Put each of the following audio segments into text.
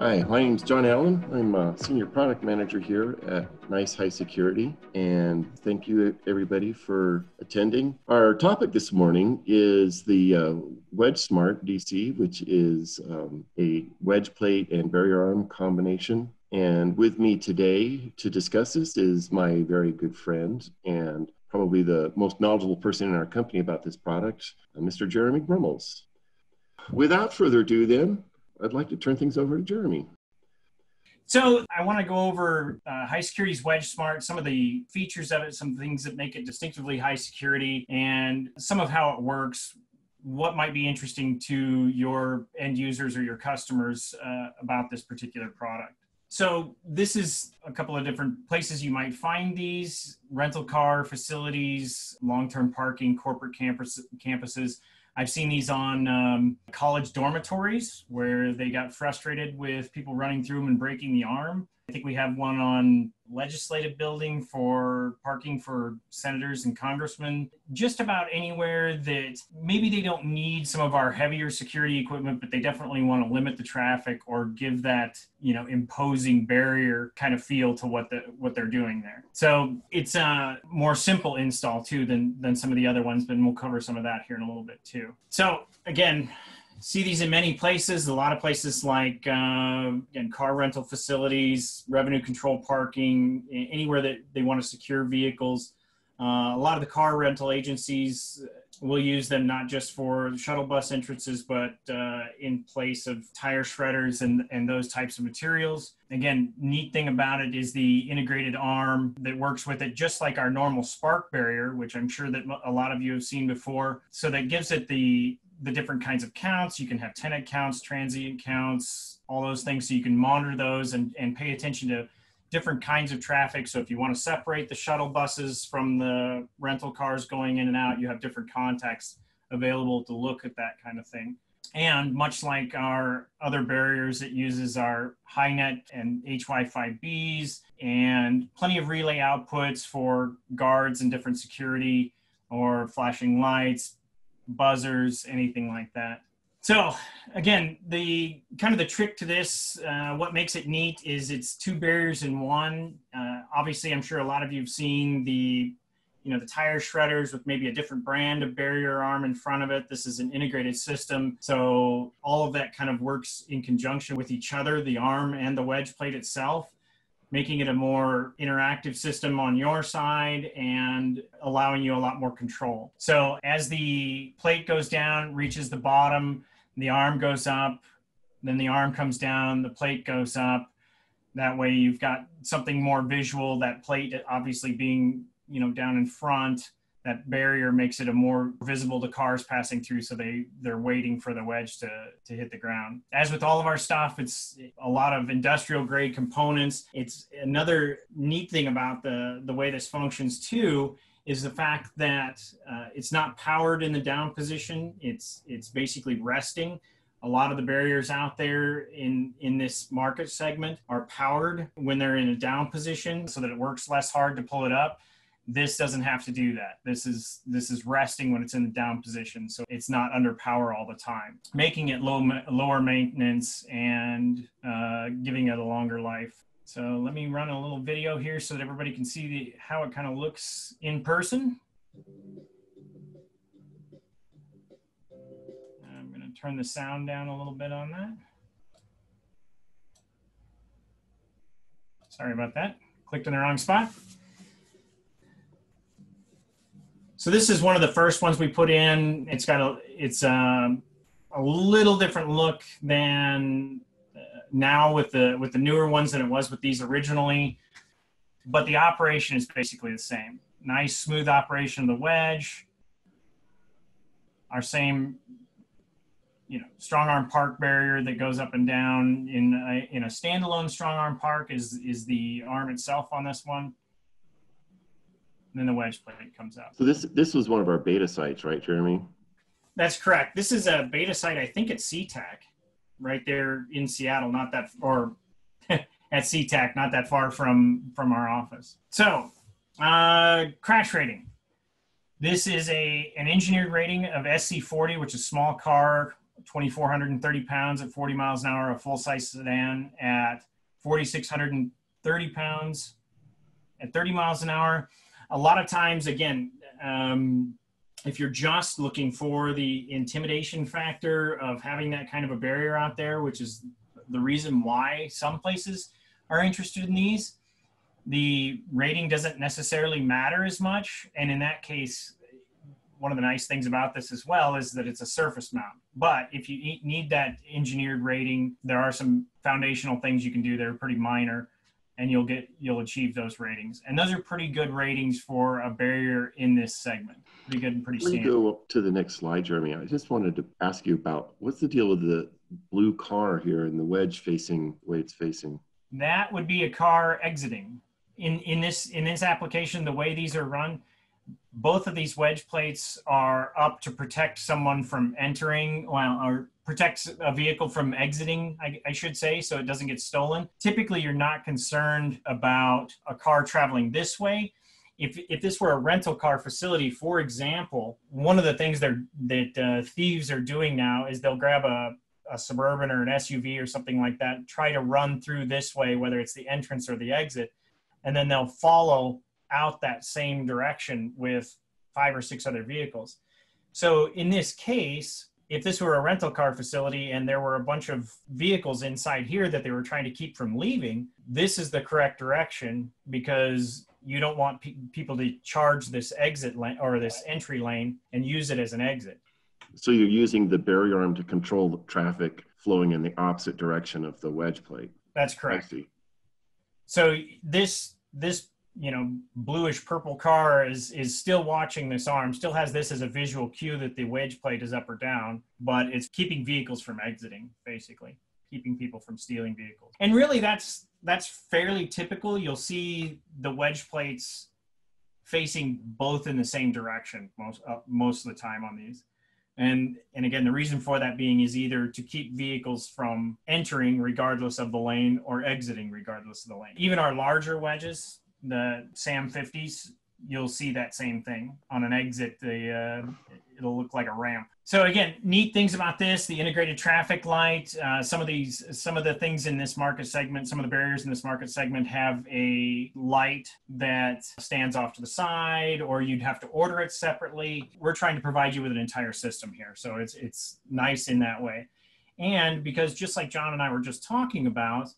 Hi, my name is John Allen. I'm a senior product manager here at Nice HySecurity, and thank you everybody for attending. Our topic this morning is the uh, DC, which is um, a wedge plate and barrier arm combination. And with me today to discuss this is my very good friend and probably the most knowledgeable person in our company about this product, uh, Mr. Jeremy Brummels. Without further ado, then, I'd like to turn things over to Jeremy. So I want to go over uh, HySecurity's Wedge Smart, some of the features of it, some things that make it distinctively high security, and some of how it works. What might be interesting to your end users or your customers uh, about this particular product? So this is a couple of different places you might find these rental car facilities, long-term parking, corporate campus, campuses. I've seen these on um, college dormitories where they got frustrated with people running through them and breaking the arm. I think we have one on legislative building for parking for senators and congressmen. Just about anywhere that maybe they don't need some of our heavier security equipment, but they definitely want to limit the traffic or give that you know imposing barrier kind of feel to what the what they're doing there. So it's a more simple install too than than some of the other ones, but we'll cover some of that here in a little bit too. So again, see these in many places. A lot of places like uh, again, car rental facilities, revenue control parking, anywhere that they want to secure vehicles. Uh, a lot of the car rental agencies will use them not just for shuttle bus entrances, but uh, in place of tire shredders and, and those types of materials. Again, neat thing about it is the integrated arm that works with it, just like our normal spark barrier, which I'm sure that a lot of you have seen before. So that gives it the the different kinds of counts. You can have tenant counts, transient counts, all those things. So you can monitor those and, and pay attention to different kinds of traffic. So if you want to separate the shuttle buses from the rental cars going in and out, you have different contexts available to look at that kind of thing. And much like our other barriers, it uses our HyNet and HY5Bs and plenty of relay outputs for guards and different security or flashing lights, buzzers, anything like that. So again, the kind of the trick to this, uh, what makes it neat is it's two barriers in one. Uh, obviously, I'm sure a lot of you have seen the, you know, the tire shredders with maybe a different brand of barrier arm in front of it. This is an integrated system, so all of that kind of works in conjunction with each other, the arm and the wedge plate itself making it a more interactive system on your side and allowing you a lot more control. So as the plate goes down, reaches the bottom, the arm goes up, then the arm comes down, the plate goes up. That way you've got something more visual, that plate obviously being, you know, down in front that barrier makes it a more visible to cars passing through so they they're waiting for the wedge to to hit the ground. As with all of our stuff it's a lot of industrial grade components. It's another neat thing about the the way this functions too is the fact that uh, it's not powered in the down position. It's it's basically resting. A lot of the barriers out there in in this market segment are powered when they're in a down position so that it works less hard to pull it up this doesn't have to do that. This is this is resting when it's in the down position, so it's not under power all the time, making it low lower maintenance and uh, giving it a longer life. So let me run a little video here so that everybody can see the, how it kind of looks in person. I'm going to turn the sound down a little bit on that. Sorry about that. Clicked in the wrong spot. So this is one of the first ones we put in. It's got a it's um, a little different look than uh, now with the with the newer ones than it was with these originally, but the operation is basically the same. Nice smooth operation of the wedge. Our same you know strong arm park barrier that goes up and down in a, in a standalone strong arm park is is the arm itself on this one then the wedge plate comes out. So this this was one of our beta sites, right, Jeremy? That's correct. This is a beta site. I think at SeaTac, right there in Seattle, not that or at SeaTac, not that far from from our office. So, uh, crash rating. This is a an engineered rating of SC40, which is small car 2,430 pounds at 40 miles an hour, a full size sedan at 4,630 pounds at 30 miles an hour. A lot of times, again, um, if you're just looking for the intimidation factor of having that kind of a barrier out there, which is the reason why some places are interested in these, the rating doesn't necessarily matter as much. And in that case, one of the nice things about this as well is that it's a surface mount. But if you need that engineered rating, there are some foundational things you can do that are pretty minor and you'll get you'll achieve those ratings. And those are pretty good ratings for a barrier in this segment. Pretty good and pretty Let me standard. go up to the next slide, Jeremy. I just wanted to ask you about what's the deal with the blue car here and the wedge facing the way it's facing. That would be a car exiting. In in this in this application, the way these are run, both of these wedge plates are up to protect someone from entering, well, or protects a vehicle from exiting, I, I, should say, so it doesn't get stolen. Typically, you're not concerned about a car traveling this way. If, if this were a rental car facility, for example, one of the things that uh, thieves are doing now is they'll grab a, a suburban or an SUV or something like that, try to run through this way, whether it's the entrance or the exit, and then they'll follow out that same direction with five or six other vehicles. So in this case, if this were a rental car facility and there were a bunch of vehicles inside here that they were trying to keep from leaving, this is the correct direction because you don't want pe- people to charge this exit lane or this entry lane and use it as an exit. So you're using the barrier arm to control the traffic flowing in the opposite direction of the wedge plate. That's correct. So this this you know bluish purple car is is still watching this arm still has this as a visual cue that the wedge plate is up or down but it's keeping vehicles from exiting basically keeping people from stealing vehicles. And really that's that's fairly typical. You'll see the wedge plates facing both in the same direction most uh, most of the time on these. And and again the reason for that being is either to keep vehicles from entering regardless of the lane or exiting regardless of the lane. Even our larger wedges the SAM 50s, you'll see that same thing on an exit. The uh, it'll look like a ramp. So again, neat things about this: the integrated traffic light. Uh, some of these, some of the things in this market segment, some of the barriers in this market segment have a light that stands off to the side, or you'd have to order it separately. We're trying to provide you with an entire system here, so it's it's nice in that way. And because just like John and I were just talking about,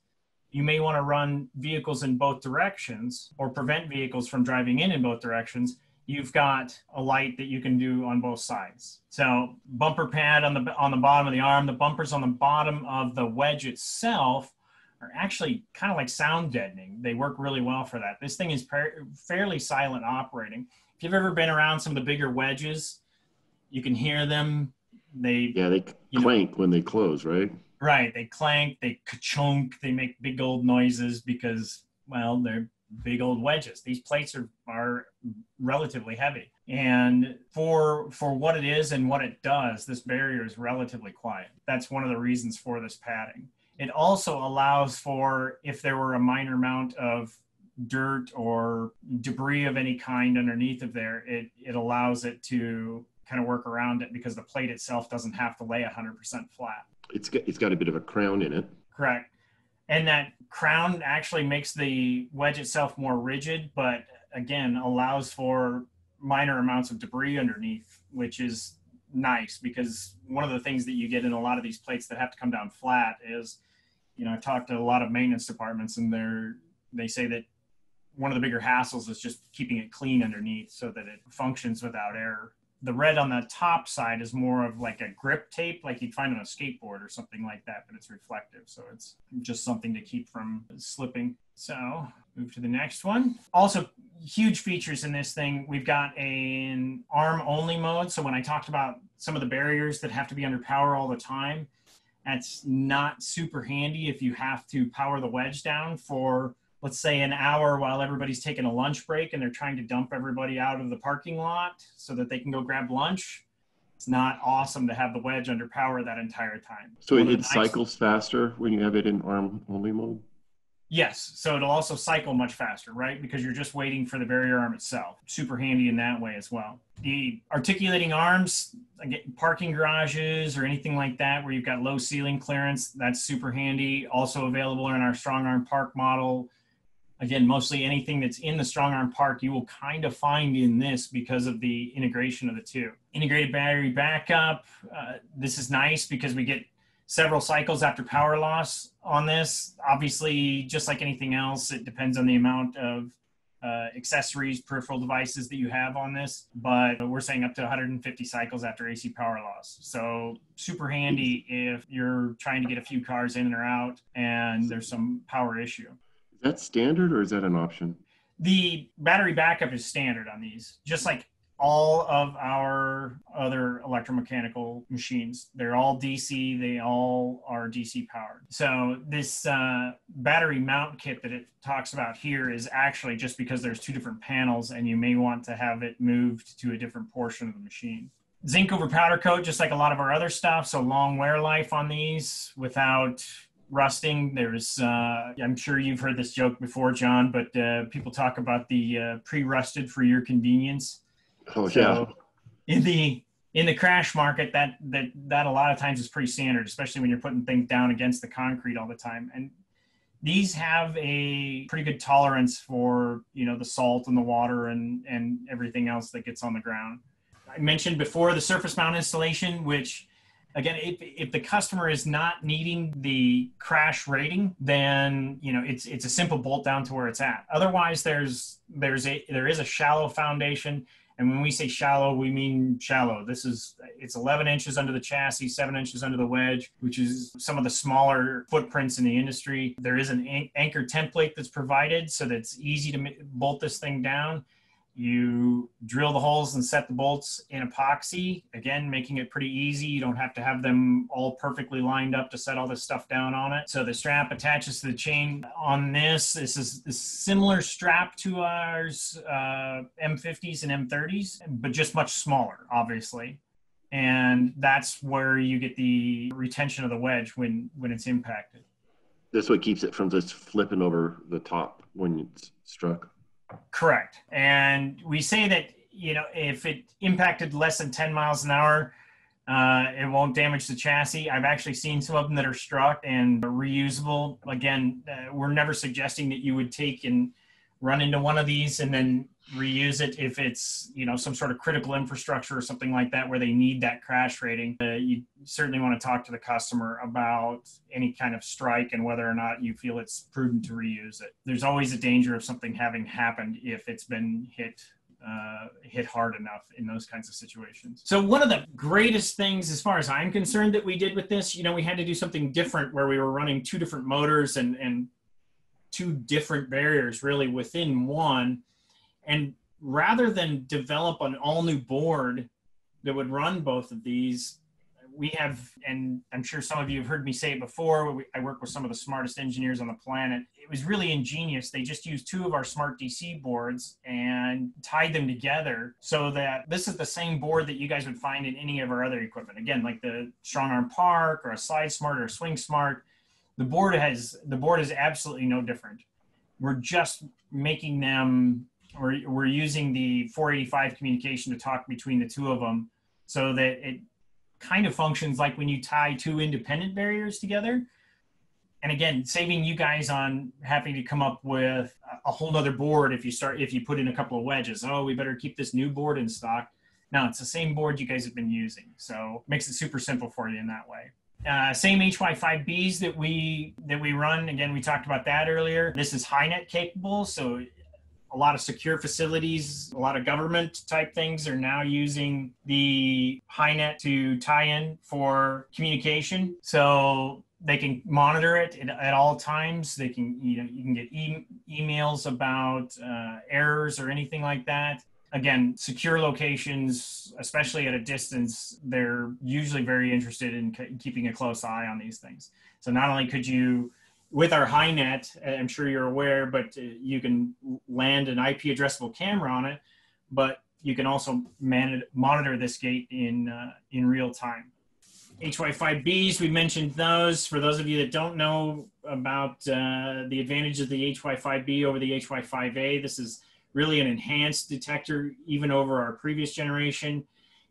you may want to run vehicles in both directions or prevent vehicles from driving in in both directions. You've got a light that you can do on both sides. So bumper pad on the on the bottom of the arm the bumpers on the bottom of the wedge itself are actually kind of like sound deadening. They work really well for that. This thing is par- fairly silent operating. If you've ever been around some of the bigger wedges you can hear them. They yeah they clank know, when they close right Right. They clank, they ka-chunk, they make big old noises because, well, they're big old wedges. These plates are, are relatively heavy. And for for what it is and what it does, this barrier is relatively quiet. That's one of the reasons for this padding. It also allows for if there were a minor amount of dirt or debris of any kind underneath of there, it, it allows it to kind of work around it because the plate itself doesn't have to lay 100% flat. It's got, it's got a bit of a crown in it. Correct. And that crown actually makes the wedge itself more rigid, but again, allows for minor amounts of debris underneath, which is nice because one of the things that you get in a lot of these plates that have to come down flat is, you know, I've talked to a lot of maintenance departments and they're, they say that one of the bigger hassles is just keeping it clean underneath so that it functions without error the red on the top side is more of like a grip tape like you'd find on a skateboard or something like that but it's reflective. So it's just something to keep from slipping. So move to the next one. Also huge features in this thing. We've got an arm only mode. So when i talked about some of the barriers that have to be under power all the time that's not super handy if you have to power the wedge down for let's say an hour while everybody's taking a lunch break and they're trying to dump everybody out of the parking lot so that they can go grab lunch. It's not awesome to have the wedge under power that entire time. So One it cycles faster when you have it in arm only mode? Yes so it'll also cycle much faster right? Because you're just waiting for the barrier arm itself. Super handy in that way as well. The articulating arms again, parking garages or anything like that where you've got low ceiling clearance, that's super handy. Also available in our strong arm park model. Again, mostly anything that's in the strong arm park, you will kind of find in this because of the integration of the two. Integrated battery backup. Uh, this is nice because we get several cycles after power loss on this. Obviously, just like anything else, it depends on the amount of uh, accessories, peripheral devices that you have on this, but we're saying up to 150 cycles after AC power loss. So super handy if you're trying to get a few cars in or out and there's some power issue. That standard or is that an option? The battery backup is standard on these, just like all of our other electromechanical machines. They're all DC, they all are DC powered. So, this uh, battery mount kit that it talks about here is actually just because there's two different panels and you may want to have it moved to a different portion of the machine. Zinc over powder coat, just like a lot of our other stuff. So, long wear life on these without rusting. There's, uh, I'm sure you've heard this joke before, John, but uh, people talk about the uh, pre rusted for your convenience Oh so yeah. In the in the crash market, that that that a lot of times is pretty standard, especially when you're putting things down against the concrete all the time. And these have a pretty good tolerance for you know the salt and the water and and everything else that gets on the ground. I mentioned before the surface mount installation, which again if, if the customer is not needing the crash rating then you know it's it's a simple bolt down to where it's at otherwise there's there's a there is a shallow foundation and when we say shallow, we mean shallow. This is, it's 11 inches under the chassis, seven inches under the wedge, which is some of the smaller footprints in the industry. There is an anchor template that's provided so that it's easy to bolt this thing down. You drill the holes and set the bolts in epoxy, again, making it pretty easy. You don't have to have them all perfectly lined up to set all this stuff down on it. So the strap attaches to the chain on this. This is a similar strap to ours uh, M50s and M30s, but just much smaller, obviously. And that's where you get the retention of the wedge when, when it's impacted. That's what keeps it from just flipping over the top when it's struck. Correct. And we say that, you know, if it impacted less than 10 miles an hour, uh, it won't damage the chassis. I've actually seen some of them that are struck and reusable. Again, uh, we're never suggesting that you would take and run into one of these and then reuse it if it's you know some sort of critical infrastructure or something like that where they need that crash rating uh, you certainly want to talk to the customer about any kind of strike and whether or not you feel it's prudent to reuse it there's always a danger of something having happened if it's been hit uh, hit hard enough in those kinds of situations. So one of the greatest things, as far as I'm concerned, that we did with this, you know, we had to do something different where we were running two different motors and and two different barriers really within one. And rather than develop an all new board that would run both of these, we have, and I'm sure some of you have heard me say it before. We, I work with some of the smartest engineers on the planet. It was really ingenious. They just used two of our smart DC boards and tied them together so that this is the same board that you guys would find in any of our other equipment. Again, like the Strong Arm Park or a Slide Smart or a Swing Smart the board has the board is absolutely no different. We're just making them we're, we're using the 485 communication to talk between the two of them so that it kind of functions like when you tie two independent barriers together. And again saving you guys on having to come up with a whole other board if you start if you put in a couple of wedges. Oh we better keep this new board in stock. No it's the same board you guys have been using. So makes it super simple for you in that way. Uh, same HY5Bs that we that we run. Again, we talked about that earlier. This is HyNet capable, so a lot of secure facilities, a lot of government type things are now using the HyNet to tie in for communication. So they can monitor it at, at all times. They can you know you can get e- emails about uh, errors or anything like that again, secure locations, especially at a distance, they're usually very interested in c- keeping a close eye on these things. So not only could you, with our HyNet, I'm sure you're aware, but uh, you can land an IP addressable camera on it, but you can also monitor this gate in uh, in real time. HY5Bs, we mentioned those. For those of you that don't know about uh, the advantage of the HY5B over the HY5A, this is really an enhanced detector even over our previous generation.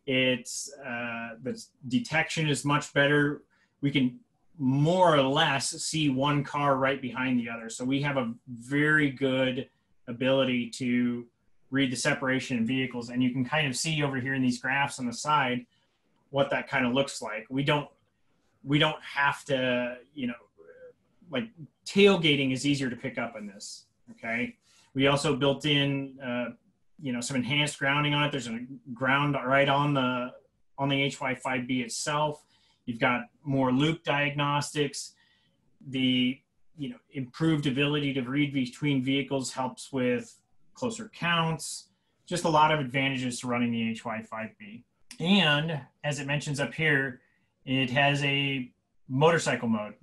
It's uh, the detection is much better. We can more or less see one car right behind the other. So we have a very good ability to read the separation in vehicles. And you can kind of see over here in these graphs on the side what that kind of looks like. We don't we don't have to, you know, like tailgating is easier to pick up in this. Okay. We also built in, uh, you know, some enhanced grounding on it. There's a ground right on the on the HY5B itself. You've got more loop diagnostics. The you know improved ability to read between vehicles helps with closer counts. Just a lot of advantages to running the HY5B. And as it mentions up here, it has a motorcycle mode.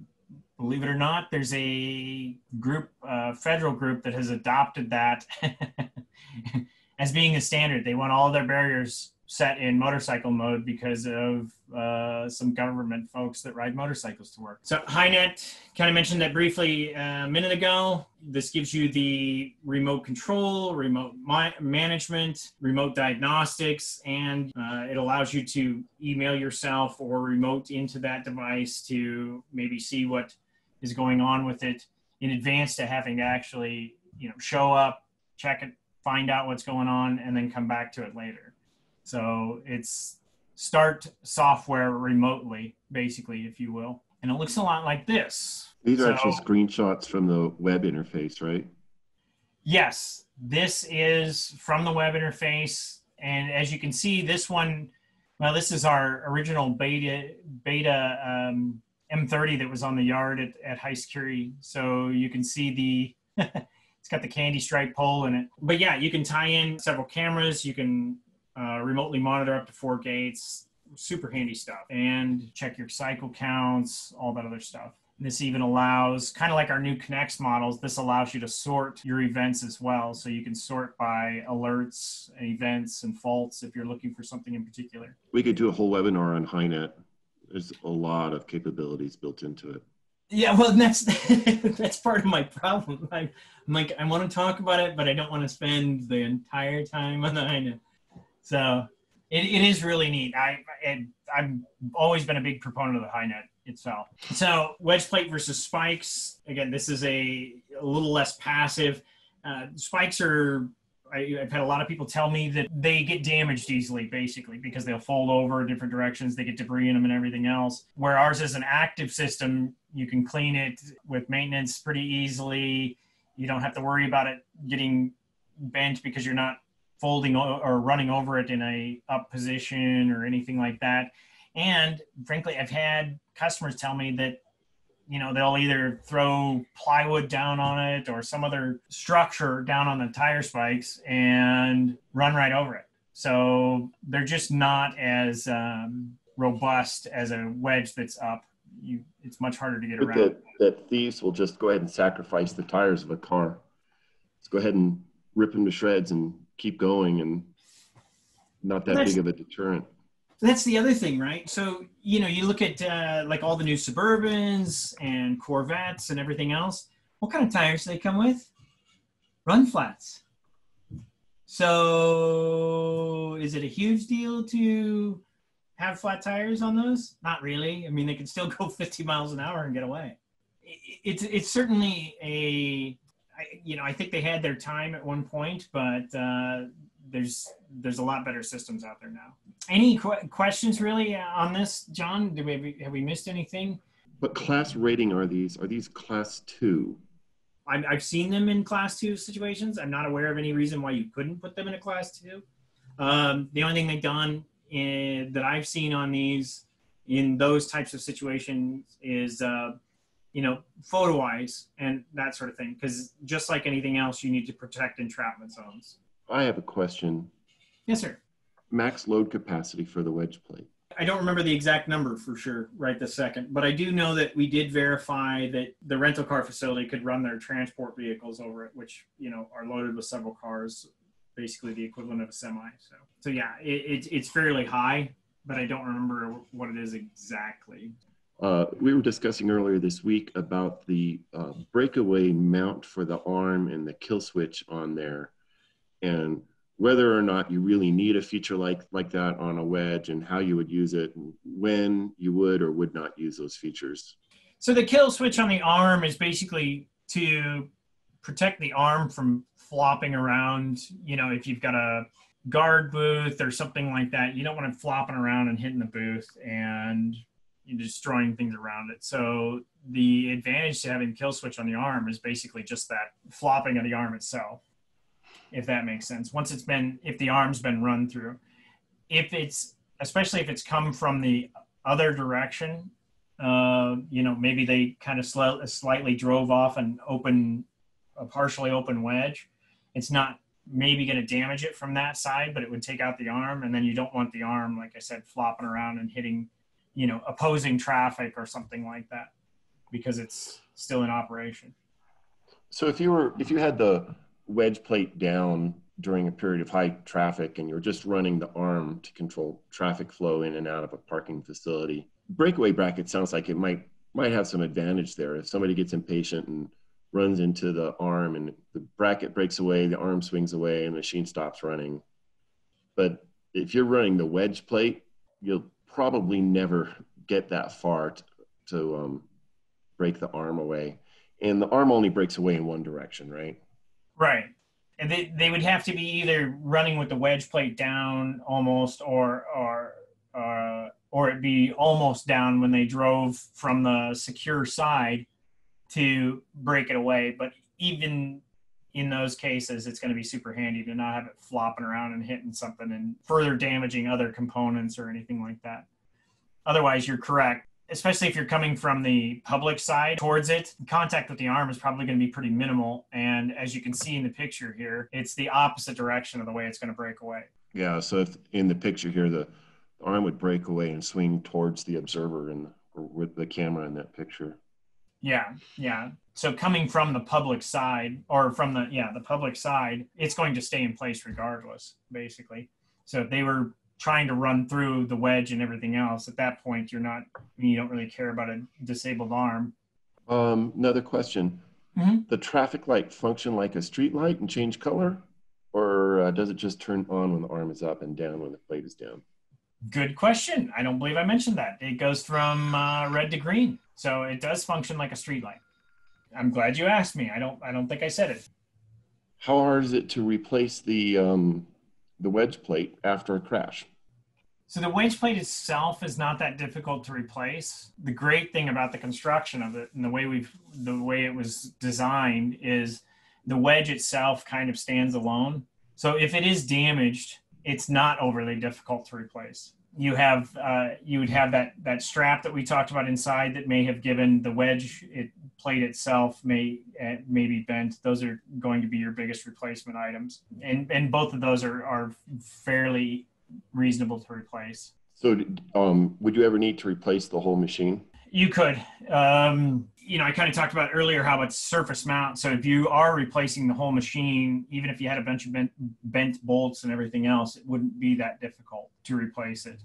Believe it or not, there's a group, uh, federal group that has adopted that as being a standard. They want all their barriers set in motorcycle mode because of uh, some government folks that ride motorcycles to work. So HyNet kind of mentioned that briefly a minute ago. This gives you the remote control, remote management, remote diagnostics, and uh, it allows you to email yourself or remote into that device to maybe see what is going on with it in advance to having to actually, you know, show up, check it, find out what's going on, and then come back to it later. So it's start software remotely, basically, if you will. And it looks a lot like this. These are so, actually screenshots from the web interface, right? Yes, this is from the web interface. And as you can see, this one, well, this is our original beta beta um, M30 that was on the yard at, at HySecurity. So you can see the it's got the candy stripe pole in it. But yeah, you can tie in several cameras. You can uh, remotely monitor up to four gates, super handy stuff, and check your cycle counts, all that other stuff. This even allows, kind of like our new Connects models, this allows you to sort your events as well. So you can sort by alerts, and events, and faults if you're looking for something in particular. We could do a whole webinar on HyNet. There's a lot of capabilities built into it. Yeah, well, that's that's part of my problem. I, am like, I want to talk about it, but I don't want to spend the entire time on the HyNet. So it, it is really neat. I it, I've always been a big proponent of the HyNet itself. So wedge plate versus spikes. Again, this is a, a little less passive. Uh, spikes are. I, have had a lot of people tell me that they get damaged easily, basically, because they'll fold over different directions. They get debris in them and everything else. Where ours is an active system, you can clean it with maintenance pretty easily. You don't have to worry about it getting bent because you're not folding or running over it in a up position or anything like that. And frankly, I've had customers tell me that you know they'll either throw plywood down on it or some other structure down on the tire spikes and run right over it. So they're just not as um, robust as a wedge that's up. You, it's much harder to get around. That, that thieves will just go ahead and sacrifice the tires of a car. Let's go ahead and rip them to shreds and keep going and not that big of a deterrent. That's the other thing, right? So, you know, you look at uh, like all the new Suburbans and Corvettes and everything else. What kind of tires do they come with? Run flats. So, is it a huge deal to have flat tires on those? Not really. I mean, they can still go 50 miles an hour and get away. It's it's certainly a I, you know, I think they had their time at one point, but uh, there's there's a lot better systems out there now. Any qu- questions really on this, John? Did we have we missed anything? What class rating are these? Are these class two? i have seen them in class two situations. I'm not aware of any reason why you couldn't put them in a class two. Um, the only thing they've done in, that I've seen on these in those types of situations is uh, you know, photo eyes and that sort of thing. Because just like anything else, you need to protect entrapment zones. I have a question. Yes, sir. Max load capacity for the wedge plate. I don't remember the exact number for sure right this second, but I do know that we did verify that the rental car facility could run their transport vehicles over it, which you know are loaded with several cars, basically the equivalent of a semi. So, so yeah, it, it, it's fairly high, but I don't remember what it is exactly. Uh, we were discussing earlier this week about the uh, breakaway mount for the arm and the kill switch on there. And whether or not you really need a feature like like that on a wedge and how you would use it and when you would or would not use those features. So the kill switch on the arm is basically to protect the arm from flopping around. You know, if you've got a guard booth or something like that, you don't want it flopping around and hitting the booth and destroying things around it. So the advantage to having kill switch on the arm is basically just that flopping of the arm itself if that makes sense. Once it's been, if the arm's been run through, if it's, especially if it's come from the other direction, uh, you know, maybe they kind of sl- slightly drove off an open, a partially open wedge. It's not maybe going to damage it from that side, but it would take out the arm. And then you don't want the arm, like I said, flopping around and hitting, you know, opposing traffic or something like that because it's still in operation. So if you were, if you had the, wedge plate down during a period of high traffic and you're just running the arm to control traffic flow in and out of a parking facility. Breakaway bracket sounds like it might might have some advantage there. If somebody gets impatient and runs into the arm and the bracket breaks away, the arm swings away and the machine stops running. But if you're running the wedge plate, you'll probably never get that far to, to um, break the arm away. And the arm only breaks away in one direction, right? Right. And they, they would have to be either running with the wedge plate down almost or or uh, or it be almost down when they drove from the secure side to break it away. But even in those cases, it's going to be super handy to not have it flopping around and hitting something and further damaging other components or anything like that. Otherwise, you're correct especially if you're coming from the public side towards it, contact with the arm is probably going to be pretty minimal. And as you can see in the picture here, it's the opposite direction of the way it's going to break away. Yeah. So if in the picture here, the arm would break away and swing towards the observer and with the camera in that picture. Yeah. Yeah. So coming from the public side or from the, yeah, the public side, it's going to stay in place regardless, basically. So if they were trying to run through the wedge and everything else, at that point, you're not, you don't really care about a disabled arm. Um, another question. Mm-hmm. The traffic light function like a street light and change color? Or uh, does it just turn on when the arm is up and down when the plate is down? Good question. I don't believe I mentioned that. It goes from uh, red to green. So it does function like a street light. I'm glad you asked me. I don't I don't think I said it. How hard is it to replace the um, the wedge plate after a crash. So the wedge plate itself is not that difficult to replace. The great thing about the construction of it and the way we've the way it was designed is the wedge itself kind of stands alone. So if it is damaged, it's not overly difficult to replace. You have uh, you would have that that strap that we talked about inside that may have given the wedge it plate itself may uh, may be bent. Those are going to be your biggest replacement items, and and both of those are are fairly reasonable to replace. So, um, would you ever need to replace the whole machine? You could. Um, you know, I kind of talked about earlier how it's surface mount. So if you are replacing the whole machine, even if you had a bunch of bent, bent bolts and everything else, it wouldn't be that difficult to replace it.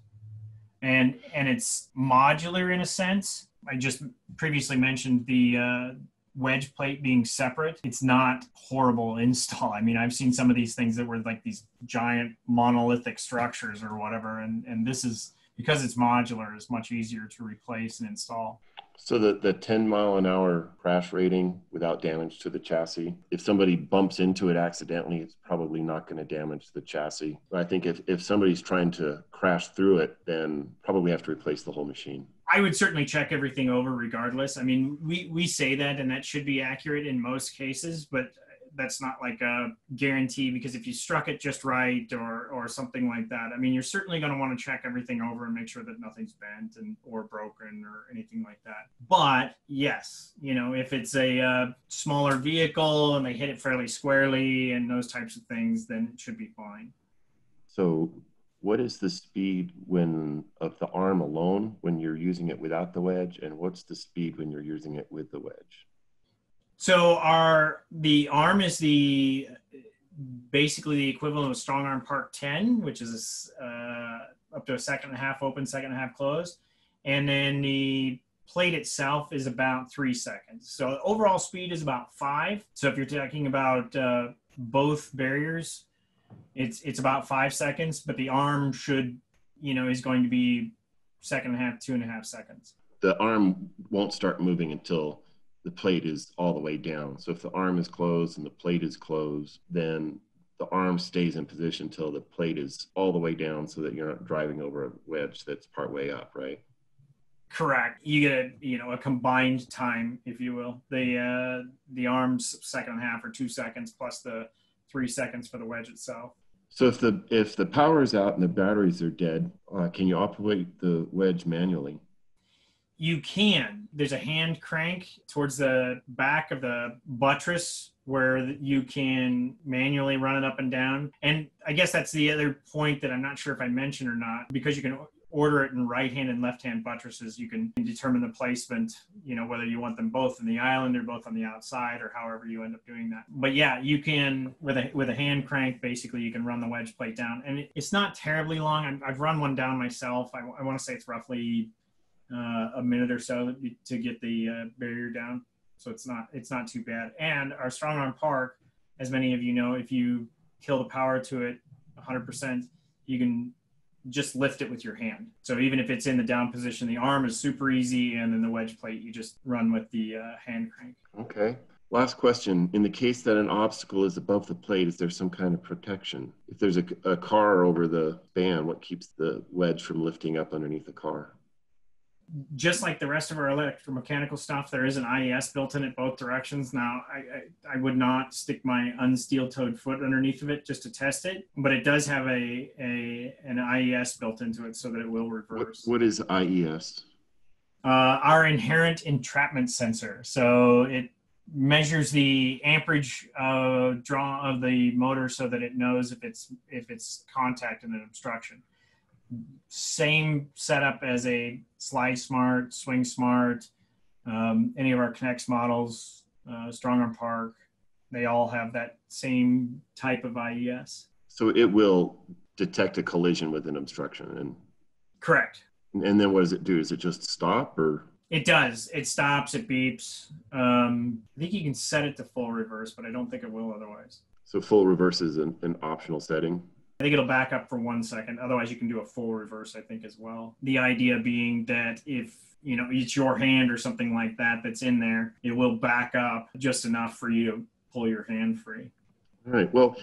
And and it's modular in a sense I just previously mentioned the uh, wedge plate being separate. It's not horrible install. I mean, I've seen some of these things that were like these giant monolithic structures or whatever, and and this is because it's modular, it's much easier to replace and install. So the, the 10 mile an hour crash rating without damage to the chassis, if somebody bumps into it accidentally, it's probably not going to damage the chassis. But I think if, if somebody's trying to crash through it, then probably have to replace the whole machine. I would certainly check everything over regardless. I mean, we, we say that and that should be accurate in most cases, but that's not like a guarantee because if you struck it just right or or something like that, I mean, you're certainly going to want to check everything over and make sure that nothing's bent and or broken or anything like that. But yes, you know, if it's a uh, smaller vehicle and they hit it fairly squarely and those types of things, then it should be fine. So what is the speed when of the arm alone when you're using it without the wedge and what's the speed when you're using it with the wedge so our the arm is the basically the equivalent of strong arm park 10 which is uh, up to a second and a half open second and a half closed. And then the plate itself is about three seconds. So overall speed is about five. So if you're talking about uh, both barriers it's it's about five seconds, but the arm should, you know, is going to be second and a half, two and a half seconds. The arm won't start moving until the plate is all the way down. So if the arm is closed and the plate is closed, then the arm stays in position until the plate is all the way down so that you're not driving over a wedge that's part way up, right? Correct. You get a you know a combined time, if you will. The uh, the arms second half or two seconds plus the three seconds for the wedge itself. So if the if the power is out and the batteries are dead, uh, can you operate the wedge manually? You can. There's a hand crank towards the back of the buttress where you can manually run it up and down. And I guess that's the other point that I'm not sure if I mentioned or not, because you can order it in right hand and left hand buttresses. You can determine the placement, you know, whether you want them both in the island or both on the outside or however you end up doing that. But yeah, you can with a with a hand crank, basically, you can run the wedge plate down, and it's not terribly long. I've run one down myself. I, I want to say it's roughly uh, a minute or so to get the uh, barrier down. So it's not it's not too bad. And our strong arm park, as many of you know, if you kill the power to it 100%, you can just lift it with your hand. So even if it's in the down position, the arm is super easy, and then the wedge plate you just run with the uh, hand crank. Okay. Last question. In the case that an obstacle is above the plate, is there some kind of protection? If there's a, a car over the span, what keeps the wedge from lifting up underneath the car? Just like the rest of our electromechanical stuff, there is an IES built in at both directions. Now, I, I, I would not stick my unsteel-toed foot underneath of it just to test it, but it does have a, a an IES built into it so that it will reverse. what, what is IES? Uh, our inherent entrapment sensor. So it measures the amperage uh, draw of the motor so that it knows if it's if it's contact and an obstruction same setup as a Slide Smart, Swing Smart, um, any of our Knex models, uh, Strong Arm Park, they all have that same type of IES. So it will detect a collision with an obstruction and correct. And then what does it do? Does it just stop or? It does. It stops. It beeps. Um, I think you can set it to full reverse, but I don't think it will otherwise. So full reverse is an, an optional setting. I think it'll back up for one second. Otherwise, you can do a full reverse, I think, as well. The idea being that if you know it's your hand or something like that that's in there, it will back up just enough for you to pull your hand free. All right. Well,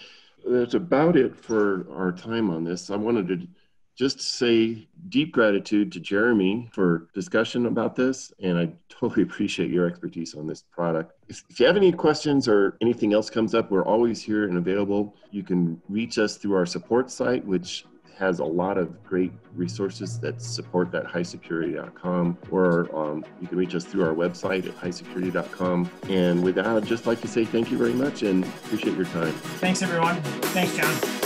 that's about it for our time on this. I wanted to just say deep gratitude to Jeremy for discussion about this, and I totally appreciate your expertise on this product. If, if, you have any questions or anything else comes up, we're always here and available. You can reach us through our support site, which has a lot of great resources that support that hysecurity.com or um, you can reach us through our website at hysecurity.com and with that i'd just like to say thank you very much and appreciate your time thanks everyone thanks john